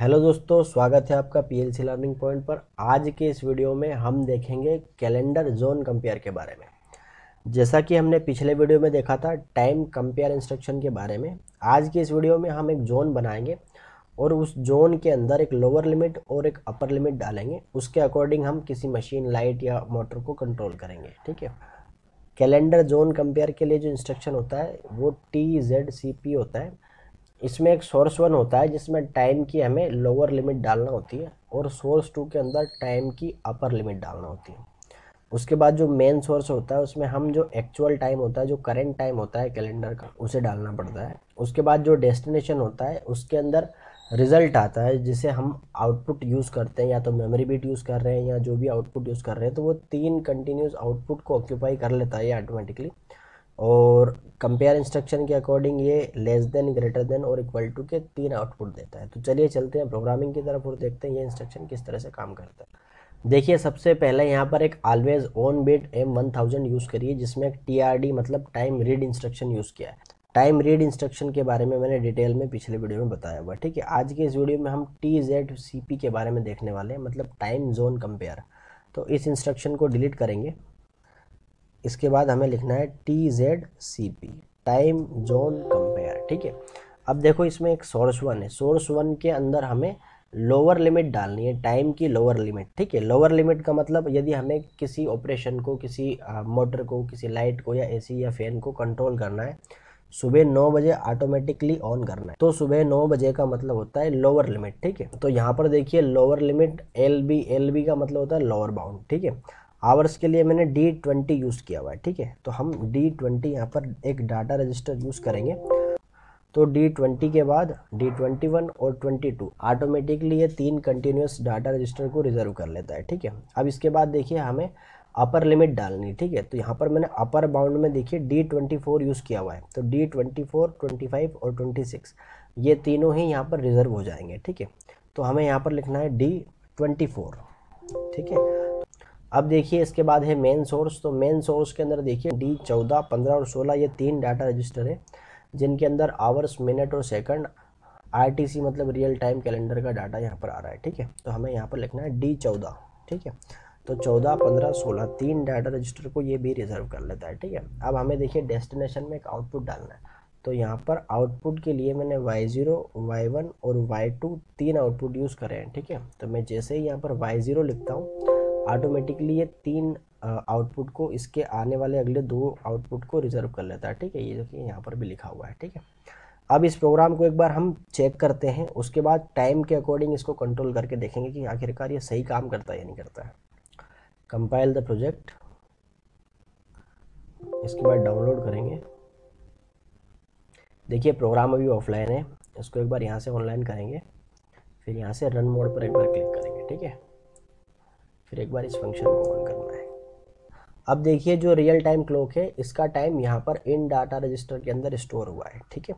Hello दोस्तों, स्वागत है आपका पीएलसी लर्निंग पॉइंट पर। आज के इस वीडियो में हम देखेंगे कैलेंडर जोन कंपेयर के बारे में। जैसा कि हमने पिछले वीडियो में देखा था, टाइम कंपेयर इंस्ट्रक्शन के बारे में। आज के इस वीडियो में हम एक जोन बनाएँगे और उस जोन के अंदर एक लोअर लिमिट और एक अपर लिमिट डालेंगे। उसके अकॉर्डिंग हम किसी मशीन, लाइट या मोटर को कंट्रोल करेंगे, ठीक है? कैलेंडर जोन कंपेयर के लिए जो इंस्ट्रक्शन होता है, वो टी जेड सी पी होता है। इसमें एक सोर्स वन होता है, जिसमें टाइम की हमें लोअर लिमिट डालना होती है और सोर्स टू के अंदर टाइम की अपर लिमिट डालना होती है। उसके बाद जो मेन सोर्स होता है, उसमें हम जो एक्चुअल टाइम होता है, जो करेंट टाइम होता है कैलेंडर का, उसे डालना पड़ता है। उसके बाद जो डेस्टिनेशन होता है, उसके अंदर रिज़ल्ट आता है, जिसे हम आउटपुट यूज़ करते हैं, या तो मेमोरी बिट यूज़ कर रहे हैं, या जो भी आउटपुट यूज़ कर रहे हैं तो वो तीन कंटिन्यूस आउटपुट को ऑक्यूपाई कर लेता है ये ऑटोमेटिकली और कंपेयर इंस्ट्रक्शन के अकॉर्डिंग ये लेस देन ग्रेटर देन और इक्वल टू के तीन आउटपुट देता है। तो चलिए चलते हैं प्रोग्रामिंग की तरफ़ और देखते हैं ये इंस्ट्रक्शन किस तरह से काम करता है। देखिए, सबसे पहले यहाँ पर एक always on bit M one thousand use करिए, जिसमें एक टी मतलब टाइम रीड इंस्ट्रक्शन यूज़ किया है। टाइम रीड इंस्ट्रक्शन के बारे में मैंने डिटेल में पिछले वीडियो में बताया हुआ, ठीक है? आज के इस वीडियो में हम टी जेड सी पी के बारे में देखने वाले हैं मतलब टाइम जोन कंपेयर तो इस इंस्ट्रक्शन को डिलीट करेंगे। इसके बाद हमें लिखना है T Z C P time zone compare ठीक है? अब देखो इसमें एक सोर्स वन है। सोर्स वन के अंदर हमें लोअर लिमिट डालनी है टाइम की लोअर लिमिट ठीक है? लोअर लिमिट का मतलब यदि हमें किसी ऑपरेशन को, किसी मोटर को, किसी लाइट को या एसी या फ़ैन को कंट्रोल करना है, सुबह नौ बजे ऑटोमेटिकली ऑन करना है। तो सुबह नौ बजे का मतलब होता है लोअर लिमिट ठीक है? तो यहाँ पर देखिए lower limit L B L B का मतलब होता है लोअर बाउंड ठीक है? आवर्स के लिए मैंने डी ट्वेंटी यूज़ किया हुआ है, ठीक है? तो हम डी ट्वेंटी यहाँ पर एक डाटा रजिस्टर यूज़ करेंगे। तो डी ट्वेंटी के बाद डी ट्वेंटी वन और ट्वेंटी टू ऑटोमेटिकली ये तीन कंटिन्यूस डाटा रजिस्टर को रिज़र्व कर लेता है, ठीक है? अब इसके बाद देखिए हमें अपर लिमिट डालनी, ठीक है? तो यहाँ पर मैंने अपर बाउंड में देखिए डी ट्वेंटी फोर यूज़ किया हुआ है। तो D twenty four twenty five और ट्वेंटी सिक्स ये तीनों ही यहाँ पर रिज़र्व हो जाएँगे, ठीक है? तो हमें यहाँ पर लिखना है डी ट्वेंटी फोर ठीक है? अब देखिए, इसके बाद है मेन सोर्स तो मेन सोर्स के अंदर देखिए डी चौदह, पंद्रह और सोलह, ये तीन डाटा रजिस्टर है, जिनके अंदर आवर्स मिनट और सेकंड आरटीसी मतलब रियल टाइम कैलेंडर का डाटा यहाँ पर आ रहा है, ठीक है? तो हमें यहाँ पर लिखना है डी चौदह, ठीक है? तो चौदह, पंद्रह, सोलह, तीन डाटा रजिस्टर को ये भी रिज़र्व कर लेता है, ठीक है? अब हमें देखिए डेस्टिनेशन में एक आउटपुट डालना है। तो यहाँ पर आउटपुट के लिए मैंने वाई ज़ीरो वाई वन और वाई टू तीन आउटपुट यूज़ करे हैं, ठीक है? तो मैं जैसे ही यहाँ पर वाई ज़ीरो लिखता हूँ ऑटोमेटिकली ये तीन आउटपुट को इसके आने वाले अगले दो आउटपुट को रिज़र्व कर लेता है, ठीक है? ये देखिए यहाँ पर भी लिखा हुआ है, ठीक है? अब इस प्रोग्राम को एक बार हम चेक करते हैं, उसके बाद टाइम के अकॉर्डिंग इसको कंट्रोल करके देखेंगे कि आखिरकार ये सही काम करता है या नहीं करता है। कंपाइल द प्रोजेक्ट इसके बाद डाउनलोड करेंगे। देखिए प्रोग्राम अभी ऑफलाइन है, इसको एक बार यहाँ से ऑनलाइन करेंगे, फिर यहाँ से रन मोड पर एक बार क्लिक करेंगे, ठीक है? फिर एक बार इस फ़ंक्शन को ऑन करना है। अब देखिए जो रियल टाइम क्लॉक है, इसका टाइम यहाँ पर इन डाटा रजिस्टर के अंदर स्टोर हुआ है, ठीक है?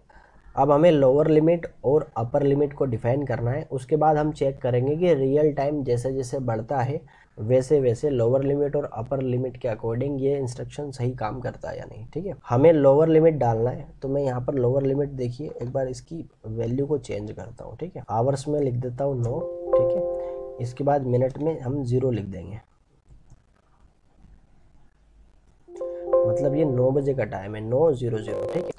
अब हमें लोअर लिमिट और अपर लिमिट को डिफाइन करना है। उसके बाद हम चेक करेंगे कि रियल टाइम जैसे जैसे बढ़ता है, वैसे वैसे लोअर लिमिट और अपर लिमिट के अकॉर्डिंग ये इंस्ट्रक्शन सही काम करता है या नहीं, ठीक है? हमें लोअर लिमिट डालना है तो मैं यहाँ पर लोअर लिमिट देखिए, एक बार इसकी वैल्यू को चेंज करता हूँ, ठीक है? आवर्स में लिख देता हूँ नो, ठीक है? इसके बाद मिनट में हम ज़ीरो लिख देंगे। मतलब ये नौ बजे का टाइम है, नौ ज़ीरो ज़ीरो, ठीक है?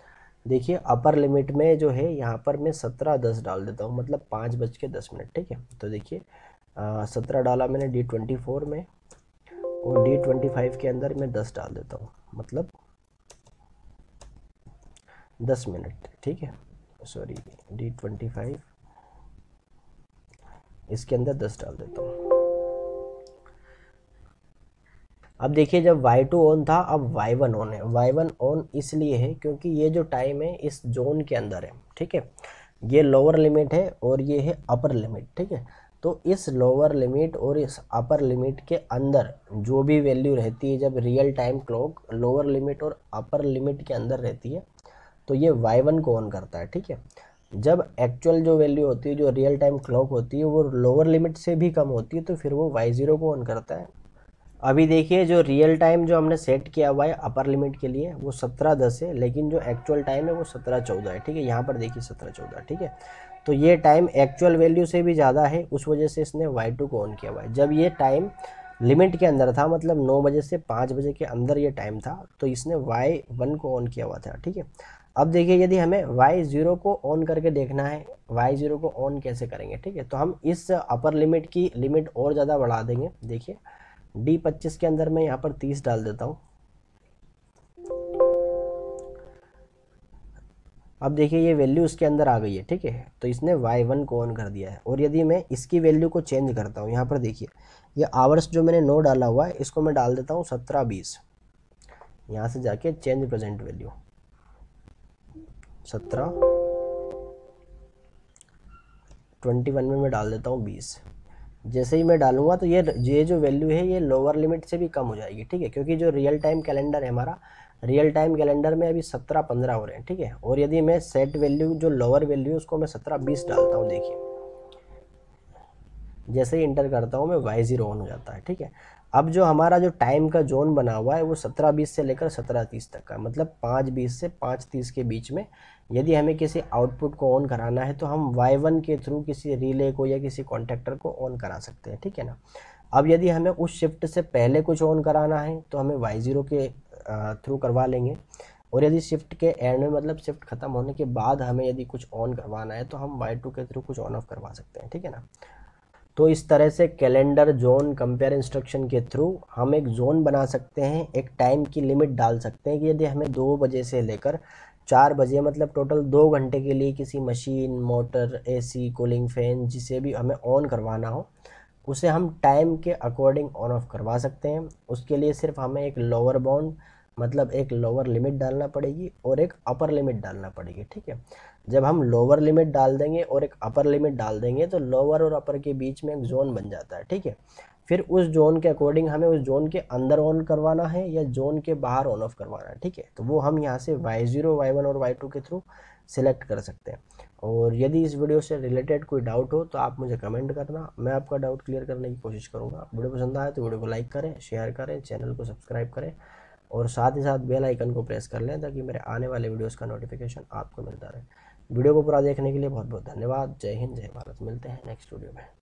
देखिए अपर लिमिट में जो है, यहाँ पर मैं सत्रह दस डाल देता हूँ मतलब पाँच बज के दस मिनट, ठीक है? तो देखिए सत्रह डाला मैंने डी ट्वेंटी फोर में, और डी ट्वेंटी फाइव के अंदर मैं दस डाल देता हूँ मतलब दस मिनट, ठीक है? सॉरी डी ट्वेंटी फाइव इसके अंदर दस डाल देता हूँ। अब देखिए, जब y2 ऑन था, अब y1 ऑन है। Y1 ऑन इसलिए है क्योंकि ये जो टाइम है, इस जोन के अंदर है, ठीक है? ये लोअर लिमिट है और ये है अपर लिमिट ठीक है? तो इस लोअर लिमिट और इस अपर लिमिट के अंदर जो भी वैल्यू रहती है, जब real time clock lower limit और अपर लिमिट के अंदर रहती है तो ये y1 को ऑन करता है, ठीक है? जब एक्चुअल जो वैल्यू होती है, जो रियल टाइम क्लॉक होती है, वो लोअर लिमिट से भी कम होती है तो फिर वो वाई ज़ीरो को ऑन करता है। अभी देखिए, जो रियल टाइम जो हमने सेट किया हुआ है अपर लिमिट के लिए, वो सत्रह दस है, लेकिन जो एक्चुअल टाइम है, वो सत्रह चौदह है, ठीक है? यहाँ पर देखिए सत्रह चौदह, ठीक है? तो ये टाइम एक्चुअल वैल्यू से भी ज़्यादा है, उस वजह से इसने वाई टू को ऑन किया हुआ है। जब ये टाइम लिमिट के अंदर था मतलब नौ बजे से पाँच बजे के अंदर ये टाइम था तो इसने वाई वन को ऑन किया हुआ था, ठीक है? अब देखिए, यदि हमें वाई ज़ीरो को ऑन करके देखना है वाई ज़ीरो को ऑन कैसे करेंगे, ठीक है? तो हम इस अपर लिमिट की लिमिट और ज़्यादा बढ़ा देंगे। देखिए डी पच्चीस के अंदर मैं यहाँ पर तीस डाल देता हूँ। अब देखिए, ये वैल्यू उसके अंदर आ गई है, ठीक है? तो इसने वाई वन को ऑन कर दिया है। और यदि मैं इसकी वैल्यू को चेंज करता हूँ, यहाँ पर देखिए, ये आवर्स जो मैंने नो डाला हुआ है, इसको मैं डाल देता हूँ सत्रह बीस। यहाँ से जाके चेंज प्रेजेंट वैल्यू सत्रह। ट्वेंटी वन में मैं डाल देता हूँ बीस। जैसे ही मैं डालूँगा तो ये ये जो वैल्यू है, ये लोअर लिमिट से भी कम हो जाएगी, ठीक है? क्योंकि जो रियल टाइम कैलेंडर है हमारा रियल टाइम कैलेंडर में अभी सत्रह पंद्रह हो रहे हैं, ठीक है? और यदि मैं सेट वैल्यू जो लोअर वैल्यू है, उसको मैं सत्रह बीस डालता हूँ, देखिए। जैसे ही इंटर करता हूँ, मैं वाई ज़ीरो ऑन हो जाता है, ठीक है? अब जो हमारा जो टाइम का जोन बना हुआ है, वो सत्रह बीस से लेकर सत्रह तीस तक का मतलब पाँच बीस से पाँच तीस के बीच में यदि हमें किसी आउटपुट को ऑन कराना है तो हम वाई वन के थ्रू किसी रिले को या किसी कॉन्ट्रेक्टर को ऑन करा सकते हैं, ठीक है ना? अब यदि हमें उस शिफ्ट से पहले कुछ ऑन कराना है तो हमें वाई ज़ीरो के थ्रू करवा लेंगे। और यदि शिफ्ट के एंड में मतलब शिफ्ट ख़त्म होने के बाद हमें यदि कुछ ऑन करवाना है तो हम वाई टू के थ्रू कुछ ऑन ऑफ़ करवा सकते हैं, ठीक है ना? तो इस तरह से कैलेंडर, जोन कंपेयर इंस्ट्रक्शन के थ्रू हम एक जोन बना सकते हैं, एक टाइम की लिमिट डाल सकते हैं कि यदि हमें दो बजे से लेकर चार बजे मतलब टोटल दो घंटे के लिए किसी machine motor AC cooling fan जिसे भी हमें ऑन करवाना हो, उसे हम टाइम के अकॉर्डिंग ऑन ऑफ़ करवा सकते हैं। उसके लिए सिर्फ़ हमें एक लोअर बाउंड मतलब एक लोअर लिमिट डालना पड़ेगी और एक अपर लिमिट डालना पड़ेगी, ठीक है? जब हम लोअर लिमिट डाल देंगे और एक अपर लिमिट डाल देंगे तो लोअर और अपर के बीच में एक जोन बन जाता है, ठीक है? फिर उस जोन के अकॉर्डिंग हमें उस जोन के अंदर ऑन करवाना है या जोन के बाहर ऑन ऑफ़ करवाना है, ठीक है? तो वो हम यहाँ से वाई ज़ीरो वाई वन और वाई टू के थ्रू सिलेक्ट कर सकते हैं। और यदि इस वीडियो से रिलेटेड कोई डाउट हो तो आप मुझे कमेंट करना। मैं आपका डाउट क्लियर करने की कोशिश करूँगा। वीडियो पसंद आए तो वीडियो को लाइक करें शेयर करें चैनल को सब्सक्राइब करें। और साथ ही साथ बेल आइकन को प्रेस कर लें ताकि मेरे आने वाले वीडियोस का नोटिफिकेशन आपको मिलता रहे। वीडियो को पूरा देखने के लिए बहुत बहुत धन्यवाद। जय हिंद, जय भारत। मिलते हैं नेक्स्ट वीडियो में।